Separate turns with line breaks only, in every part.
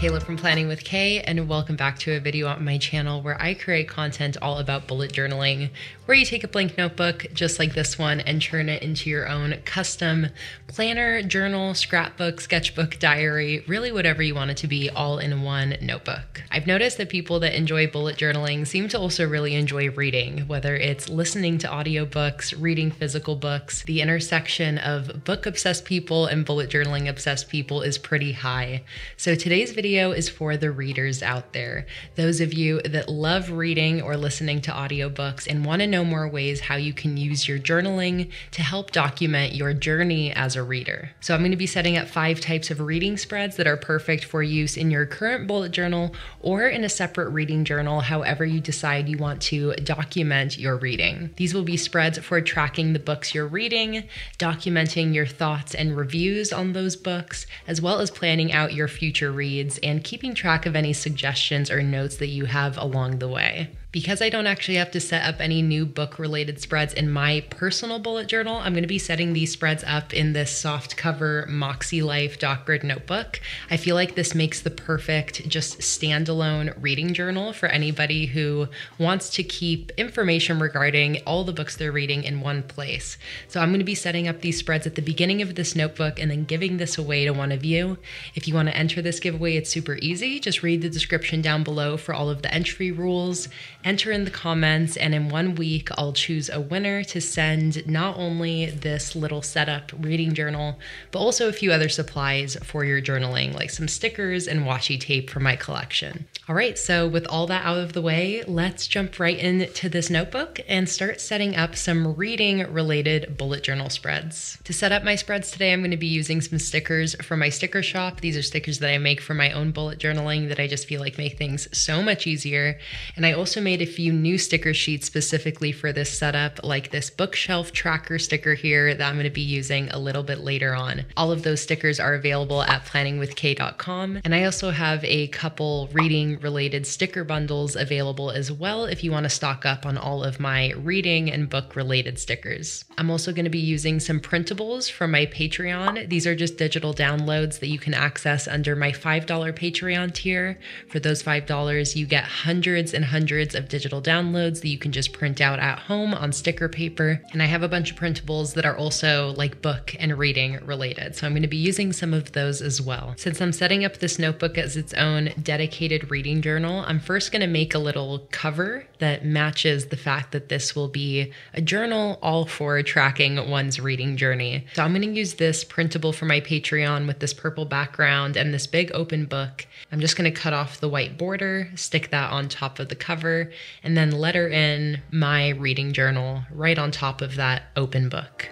Kayla from Planning with Kay, and welcome back to a video on my channel where I create content all about bullet journaling, where you take a blank notebook just like this one and turn it into your own custom planner, journal, scrapbook, sketchbook, diary, really whatever you want it to be, all in one notebook. I've noticed that people that enjoy bullet journaling seem to also really enjoy reading, whether it's listening to audiobooks, reading physical books. The intersection of book obsessed people and bullet journaling obsessed people is pretty high. So today's video is for the readers out there, those of you that love reading or listening to audiobooks and want to know more ways how you can use your journaling to help document your journey as a reader. So I'm going to be setting up five types of reading spreads that are perfect for use in your current bullet journal or in a separate reading journal, however you decide you want to document your reading. These will be spreads for tracking the books you're reading, documenting your thoughts and reviews on those books, as well as planning out your future future reads and keeping track of any suggestions or notes that you have along the way. Because I don't actually have to set up any new book related spreads in my personal bullet journal, I'm going to be setting these spreads up in this soft cover Makse Life Dot Grid notebook. I feel like this makes the perfect just standalone reading journal for anybody who wants to keep information regarding all the books they're reading in one place. So I'm going to be setting up these spreads at the beginning of this notebook and then giving this away to one of you. If you want to enter this giveaway, it's super easy. Just read the description down below for all of the entry rules enter in the comments, and in one week, I'll choose a winner to send not only this little setup reading journal, but also a few other supplies for your journaling, like some stickers and washi tape from my collection. All right, so with all that out of the way, let's jump right into this notebook and start setting up some reading related bullet journal spreads. To set up my spreads today, I'm going to be using some stickers from my sticker shop. These are stickers that I make for my own bullet journaling that I just feel like make things so much easier. And I also made a few new sticker sheets specifically for this setup, like this bookshelf tracker sticker here that I'm going to be using a little bit later on. All of those stickers are available at planningwithkay.com. And I also have a couple reading related sticker bundles available as well if you want to stock up on all of my reading and book related stickers. I'm also going to be using some printables from my Patreon. These are just digital downloads that you can access under my $5 Patreon tier. For those $5, you get hundreds and hundreds of digital downloads that you can just print out at home on sticker paper. And I have a bunch of printables that are also like book and reading related. So I'm going to be using some of those as well. Since I'm setting up this notebook as its own dedicated reading journal, I'm first going to make a little cover that matches the fact that this will be a journal all for tracking one's reading journey. So I'm going to use this printable for my Patreon with this purple background and this big open book. I'm just going to cut off the white border, stick that on top of the cover, and then letter in my reading journal right on top of that open book.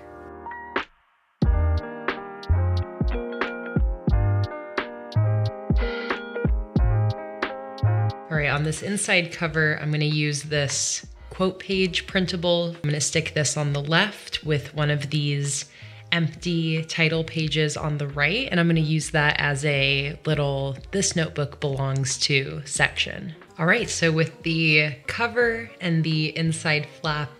On this inside cover, I'm going to use this quote page printable. I'm going to stick this on the left with one of these empty title pages on the right, and I'm going to use that as a little this notebook belongs to section. All right, so with the cover and the inside flap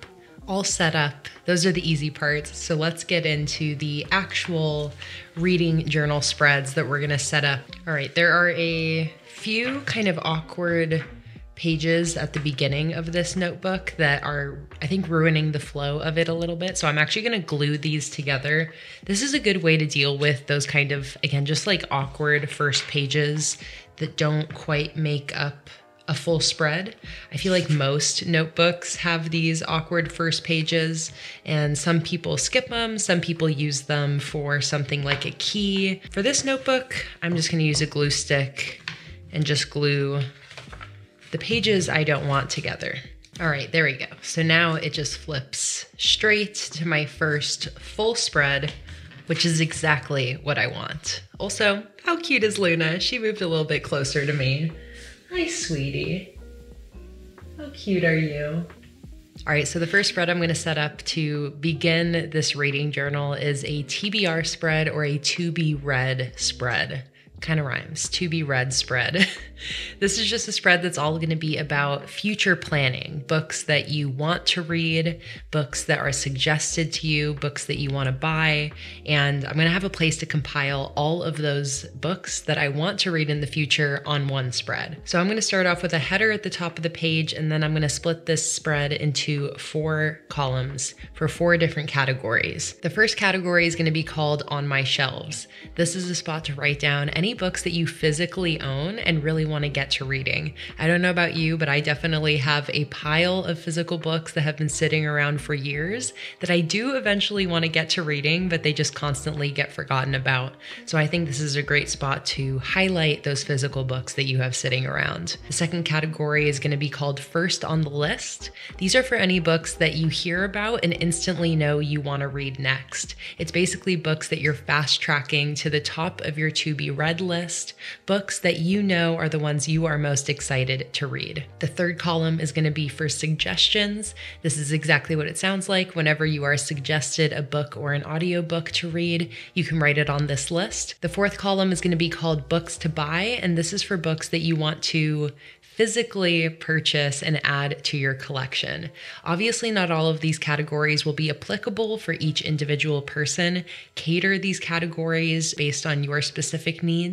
all set up, those are the easy parts. So let's get into the actual reading journal spreads that we're gonna set up. All right, there are a few kind of awkward pages at the beginning of this notebook that are, I think, ruining the flow of it a little bit. So I'm actually going to glue these together. This is a good way to deal with those kind of, again, just like awkward first pages that don't quite make up a full spread. I feel like most notebooks have these awkward first pages, and some people skip them, some people use them for something like a key. For this notebook, I'm just going to use a glue stick and just glue the pages I don't want together. All right, there we go. So now it just flips straight to my first full spread, which is exactly what I want. Also, how cute is Luna? She moved a little bit closer to me. Hi, sweetie. How cute are you? All right, so the first spread I'm going to set up to begin this reading journal is a TBR spread or a to be read spread. Kind of rhymes to be read spread. this is just a spread that's all going to be about future planning books that you want to read, books that are suggested to you, books that you want to buy. And I'm going to have a place to compile all of those books that I want to read in the future on one spread. So I'm going to start off with a header at the top of the page, and then I'm going to split this spread into four columns for four different categories. The first category is going to be called On My Shelves. This is a spot to write down any books that you physically own and really want to get to reading. I don't know about you, but I definitely have a pile of physical books that have been sitting around for years that I do eventually want to get to reading, but they just constantly get forgotten about. So I think this is a great spot to highlight those physical books that you have sitting around. The second category is going to be called First on the List. These are for any books that you hear about and instantly know you want to read next. It's basically books that you're fast tracking to the top of your to be read list, books that you know are the ones you are most excited to read. The third column is going to be for suggestions. This is exactly what it sounds like. Whenever you are suggested a book or an audiobook to read, you can write it on this list. The fourth column is going to be called books to buy, and this is for books that you want to physically purchase and add to your collection. Obviously, not all of these categories will be applicable for each individual person. Cater these categories based on your specific needs.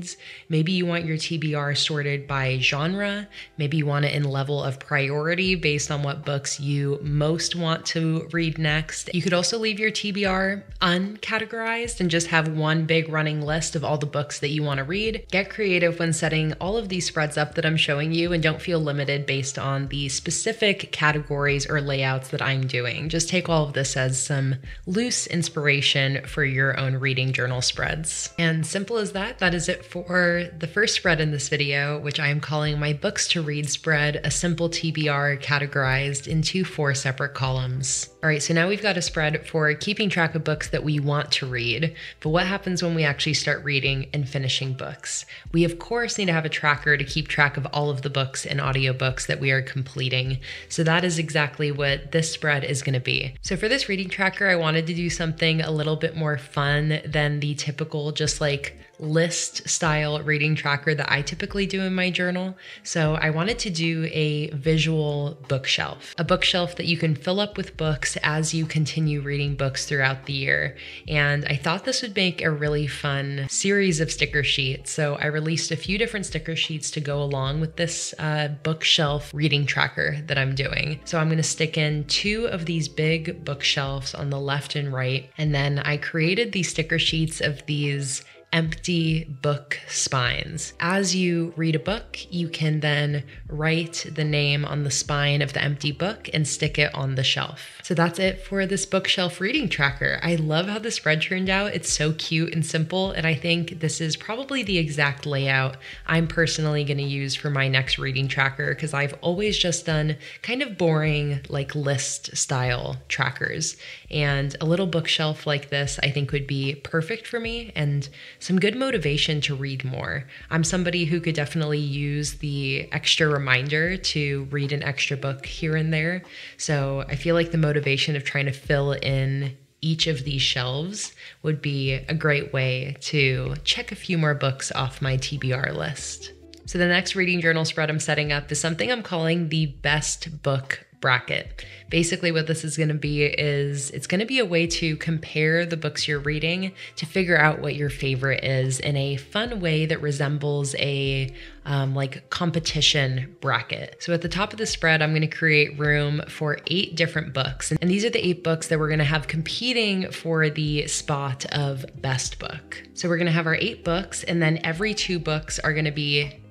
Maybe you want your TBR sorted by genre. Maybe you want it in level of priority based on what books you most want to read next. You could also leave your TBR uncategorized and just have one big running list of all the books that you want to read. Get creative when setting all of these spreads up that I'm showing you and don't don't feel limited based on the specific categories or layouts that I'm doing. Just take all of this as some loose inspiration for your own reading journal spreads. And simple as that, that is it for the first spread in this video, which I am calling my books to read spread, a simple TBR categorized into four separate columns. All right, so now we've got a spread for keeping track of books that we want to read, but what happens when we actually start reading and finishing books? We, of course, need to have a tracker to keep track of all of the books and audiobooks that we are completing. So that is exactly what this spread is going to be. So for this reading tracker, I wanted to do something a little bit more fun than the typical just like list style reading tracker that I typically do in my journal. So I wanted to do a visual bookshelf, a bookshelf that you can fill up with books as you continue reading books throughout the year. And I thought this would make a really fun series of sticker sheets. So I released a few different sticker sheets to go along with this uh, bookshelf reading tracker that I'm doing. So I'm going to stick in two of these big bookshelves on the left and right. And then I created these sticker sheets of these empty book spines. As you read a book, you can then write the name on the spine of the empty book and stick it on the shelf. So that's it for this bookshelf reading tracker. I love how the spread turned out. It's so cute and simple, and I think this is probably the exact layout I'm personally going to use for my next reading tracker because I've always just done kind of boring, like list style trackers. And a little bookshelf like this, I think, would be perfect for me and some good motivation to read more. I'm somebody who could definitely use the extra reminder to read an extra book here and there. So I feel like the motivation of trying to fill in each of these shelves would be a great way to check a few more books off my TBR list. So, the next reading journal spread I'm setting up is something I'm calling the best book bracket. Basically, what this is going to be is it's going to be a way to compare the books you're reading to figure out what your favorite is in a fun way that resembles a um, like competition bracket. So at the top of the spread, I'm going to create room for eight different books. And these are the eight books that we're going to have competing for the spot of best book. So we're going to have our eight books, and then every two books are going to be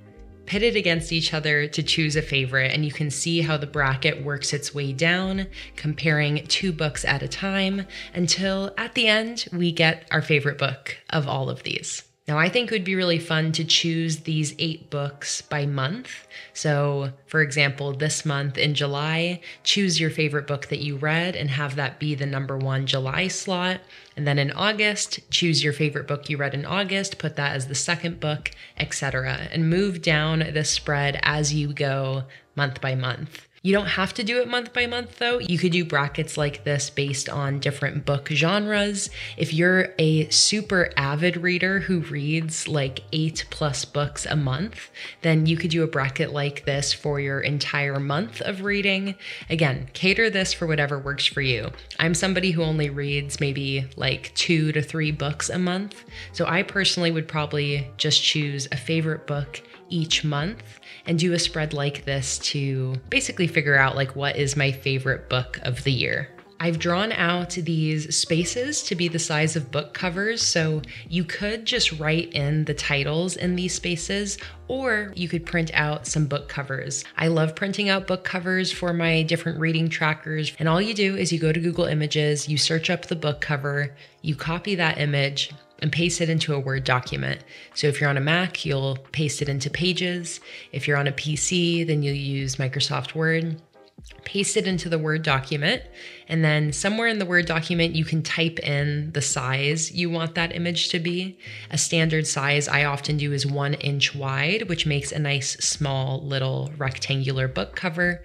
pitted against each other to choose a favorite, and you can see how the bracket works its way down, comparing two books at a time until at the end we get our favorite book of all of these. Now, I think it would be really fun to choose these eight books by month. So, for example, this month in July, choose your favorite book that you read and have that be the number one July slot. And then in August, choose your favorite book you read in August, put that as the second book, etc. And move down the spread as you go month by month. You don't have to do it month by month though. You could do brackets like this based on different book genres. If you're a super avid reader who reads like eight plus books a month, then you could do a bracket like this for your entire month of reading. Again, cater this for whatever works for you. I'm somebody who only reads maybe like two to three books a month. So I personally would probably just choose a favorite book each month and do a spread like this to basically figure out like what is my favorite book of the year. I've drawn out these spaces to be the size of book covers, so you could just write in the titles in these spaces, or you could print out some book covers. I love printing out book covers for my different reading trackers, and all you do is you go to Google Images, you search up the book cover, you copy that image, and paste it into a Word document. So if you're on a Mac, you'll paste it into Pages. If you're on a PC, then you'll use Microsoft Word paste it into the Word document. And then somewhere in the Word document, you can type in the size you want that image to be. A standard size I often do is one inch wide, which makes a nice small little rectangular book cover.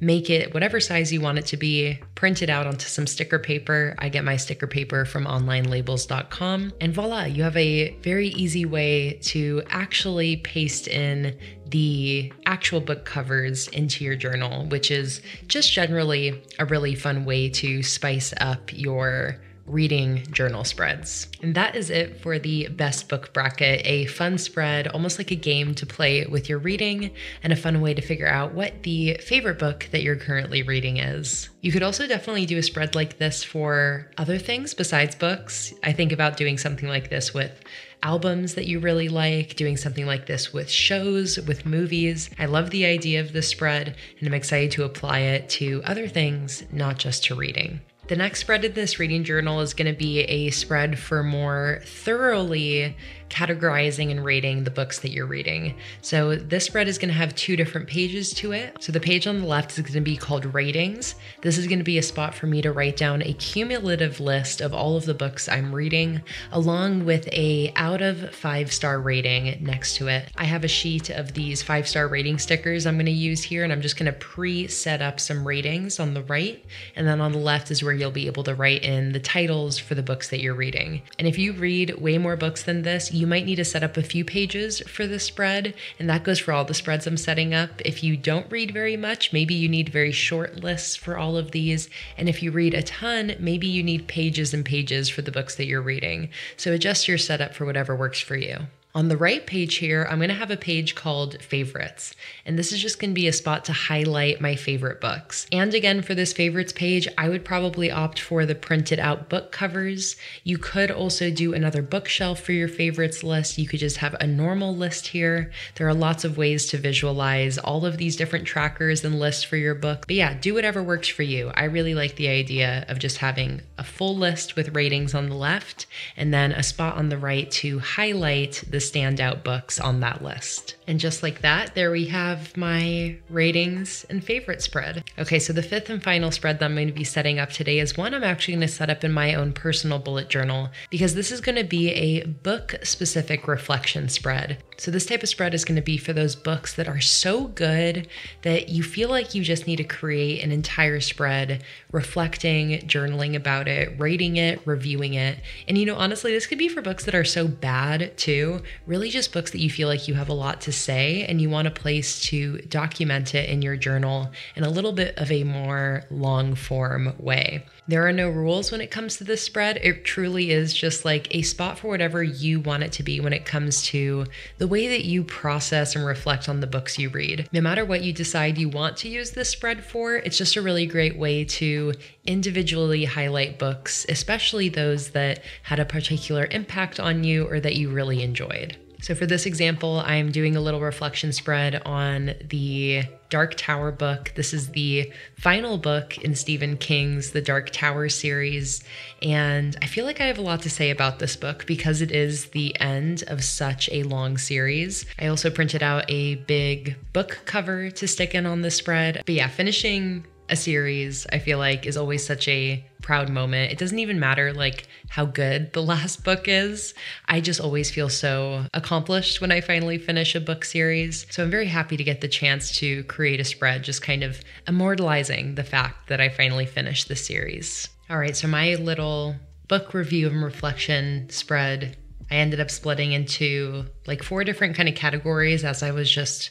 Make it whatever size you want it to be, print it out onto some sticker paper. I get my sticker paper from onlinelabels.com. And voila, you have a very easy way to actually paste in the actual book covers into your journal, which is just generally a really fun way to spice up your reading journal spreads. And that is it for the best book bracket, a fun spread, almost like a game to play with your reading, and a fun way to figure out what the favorite book that you're currently reading is. You could also definitely do a spread like this for other things besides books. I think about doing something like this with albums that you really like, doing something like this with shows, with movies. I love the idea of the spread, and I'm excited to apply it to other things, not just to reading. The next spread in this reading journal is going to be a spread for more thoroughly categorizing and rating the books that you're reading. So this spread is going to have two different pages to it. So the page on the left is going to be called ratings. This is going to be a spot for me to write down a cumulative list of all of the books I'm reading along with a out of 5 star rating next to it. I have a sheet of these 5 star rating stickers I'm going to use here and I'm just going to pre-set up some ratings on the right and then on the left is where you'll be able to write in the titles for the books that you're reading. And if you read way more books than this, you might need to set up a few pages for the spread, and that goes for all the spreads I'm setting up. If you don't read very much, maybe you need very short lists for all of these. And if you read a ton, maybe you need pages and pages for the books that you're reading. So adjust your setup for whatever works for you. On the right page here, I'm going to have a page called favorites. And this is just going to be a spot to highlight my favorite books. And again, for this favorites page, I would probably opt for the printed out book covers. You could also do another bookshelf for your favorites list. You could just have a normal list here. There are lots of ways to visualize all of these different trackers and lists for your book. But yeah, do whatever works for you. I really like the idea of just having a full list with ratings on the left and then a spot on the right to highlight the standout books on that list. And just like that, there we have my ratings and favorite spread. Okay, so the fifth and final spread that I'm going to be setting up today is one I'm actually going to set up in my own personal bullet journal because this is going to be a book specific reflection spread. So, this type of spread is going to be for those books that are so good that you feel like you just need to create an entire spread reflecting, journaling about it, rating it, reviewing it. And you know, honestly, this could be for books that are so bad too, really just books that you feel like you have a lot to say and you want a place to document it in your journal in a little bit of a more long form way. There are no rules when it comes to this spread. It truly is just like a spot for whatever you want it to be when it comes to the way that you process and reflect on the books you read. No matter what you decide you want to use this spread for, it's just a really great way to individually highlight books, especially those that had a particular impact on you or that you really enjoyed. So for this example, I'm doing a little reflection spread on the Dark Tower book. This is the final book in Stephen King's The Dark Tower series. And I feel like I have a lot to say about this book because it is the end of such a long series. I also printed out a big book cover to stick in on the spread. But yeah, finishing a series, I feel like, is always such a proud moment. It doesn't even matter like how good the last book is. I just always feel so accomplished when I finally finish a book series. So I'm very happy to get the chance to create a spread, just kind of immortalizing the fact that I finally finished the series. All right, so my little book review and reflection spread, I ended up splitting into like four different kind of categories as I was just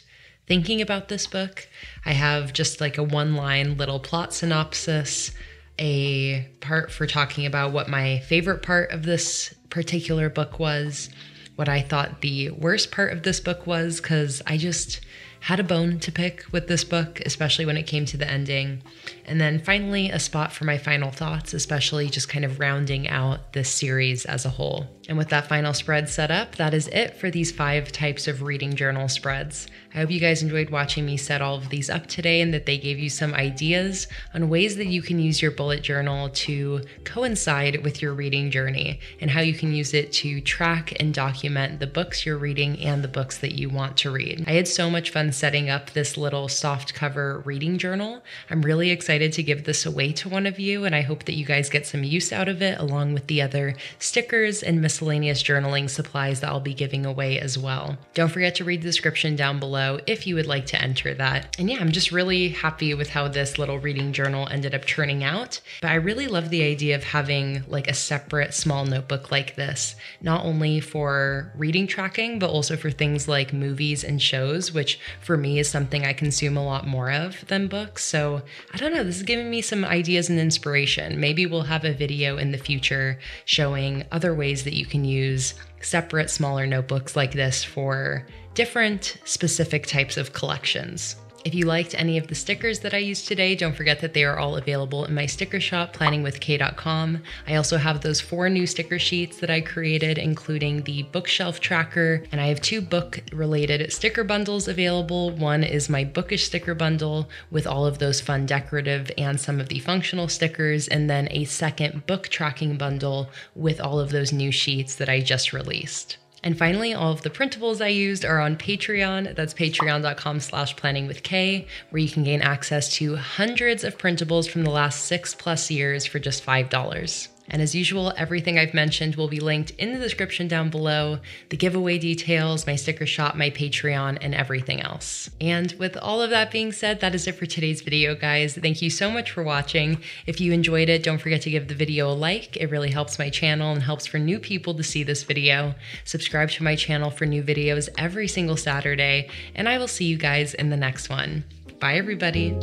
thinking about this book. I have just like a one line little plot synopsis, a part for talking about what my favorite part of this particular book was, what I thought the worst part of this book was, because I just had a bone to pick with this book, especially when it came to the ending. And then finally, a spot for my final thoughts, especially just kind of rounding out this series as a whole. And with that final spread set up, that is it for these five types of reading journal spreads. I hope you guys enjoyed watching me set all of these up today and that they gave you some ideas on ways that you can use your bullet journal to coincide with your reading journey and how you can use it to track and document the books you're reading and the books that you want to read. I had so much fun setting up this little soft cover reading journal. I'm really excited to give this away to one of you, and I hope that you guys get some use out of it along with the other stickers and miscellaneous journaling supplies that I'll be giving away as well. Don't forget to read the description down below if you would like to enter that. And yeah, I'm just really happy with how this little reading journal ended up turning out. But I really love the idea of having like a separate small notebook like this, not only for reading tracking, but also for things like movies and shows, which for me is something I consume a lot more of than books. So I don't know, this is giving me some ideas and inspiration. Maybe we'll have a video in the future showing other ways that you can use separate, smaller notebooks like this for different specific types of collections. If you liked any of the stickers that I used today, don't forget that they are all available in my sticker shop, planningwithkay.com. I also have those four new sticker sheets that I created, including the bookshelf tracker, and I have two book related sticker bundles available. One is my bookish sticker bundle with all of those fun decorative and some of the functional stickers, and then a second book tracking bundle with all of those new sheets that I just released. And finally, all of the printables I used are on Patreon. That's patreon.com slash planning with Kay, where you can gain access to hundreds of printables from the last six plus years for just $5. And as usual, everything I've mentioned will be linked in the description down below the giveaway details, my sticker shop, my Patreon, and everything else. And with all of that being said, that is it for today's video, guys. Thank you so much for watching. If you enjoyed it, don't forget to give the video a like. It really helps my channel and helps for new people to see this video. Subscribe to my channel for new videos every single Saturday, and I will see you guys in the next one. Bye, everybody.